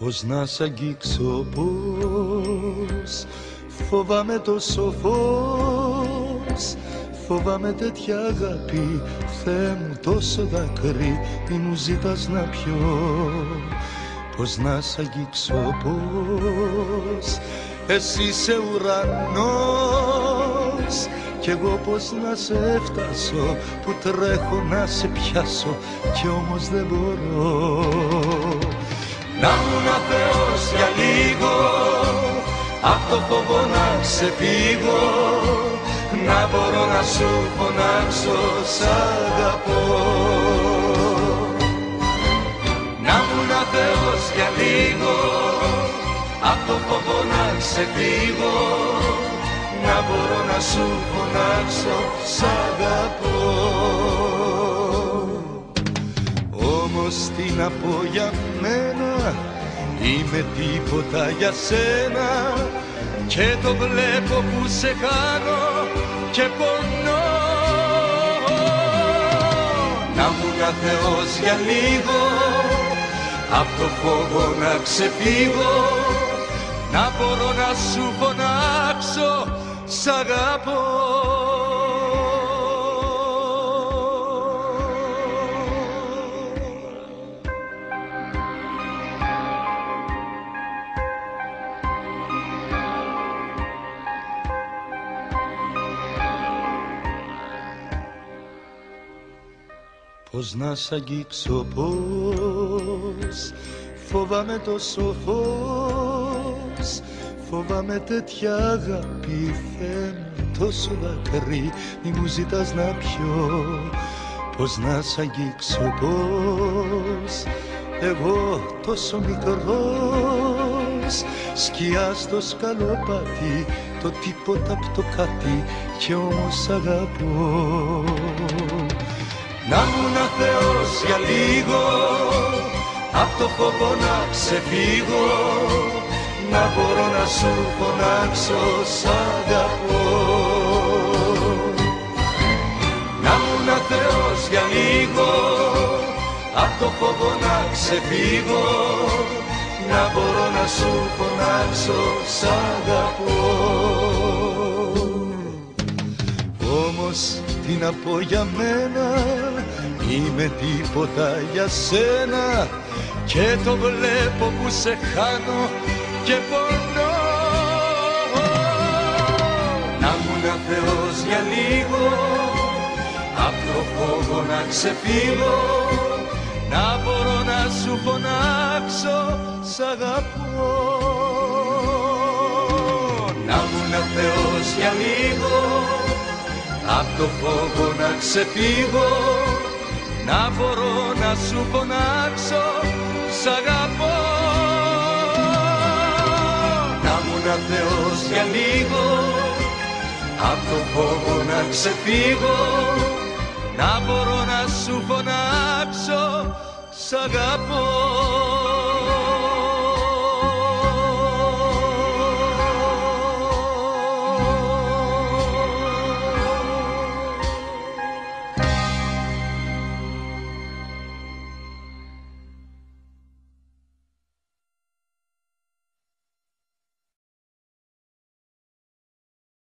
Πώς να σ' αγγίξω πώς Φοβάμαι το φως Φοβάμαι τέτοια αγάπη Θεέ μου τόσο δάκρυ Μη μου ζητάς να πιω. Πώς να σ' αγγίξω πώς Εσύ είσαι ουρανός. Κι εγώ πως να σε φτάσω που τρέχω να σε πιάσω κι όμως δεν μπορώ να μου να Θεός για λίγο απ' το φόβο να ξεφύγω. Να μπορώ να σου φωνάξω σ' αγαπώ. Να μου να Θεός για λίγο απ' το φόβο να ξεφύγω. Να μπορώ να σου φωνάξω σ' αγαπώ Όμως τι να πως για μένα Είμαι τίποτα για σένα. Και το βλέπω που σε χάνω και πονώ. Να μου να Θεός για λίγο Απ' το φόβο να ξεφύγω. Να μπορώ να σου φωνάξω Σ' αγαπώ Πώς να σ' αγγίξω πώς Φοβάμαι το φως Φοβάμαι τέτοια αγάπη Θεέ μου τόσο δάκρυ Μη μου ζητάς να πιω Πώς να σ' αγγίξω πώς Εγώ τόσο μικρός. Σκιά στο σκαλοπάτι Το τίποτα απ' το κάτι Κι όμως αγαπώ να μου να Θεός για λίγο Απ' το φόβο να ξεφύγω. Να μπορώ να σου φωνάξω σ' αγαπώ. Να μου να Θεός για λίγο Απ' το φόβο να ξεφύγω. Να μπορώ να σου φωνάξω σ' αγαπώ Όμως τι να πω για μένα Είμαι τίποτα για σένα. Και το βλέπω που σε χάνω και πονώ. Να μου να Θεός για λίγο Απ' το φόβο να ξεφύγω. Να μπορώ να σου φωνάξω Σ' αγαπώ. Να μου να Θεός για λίγο Απ' το φόβο να ξεφύγω Να μπορώ να σου φωνάξω Σ' αγαπώ. Να μου να Θεός για λίγο Απ' το φόβο να ξεφύγω Να μπορώ να σου φωνάξω Σ' αγαπώ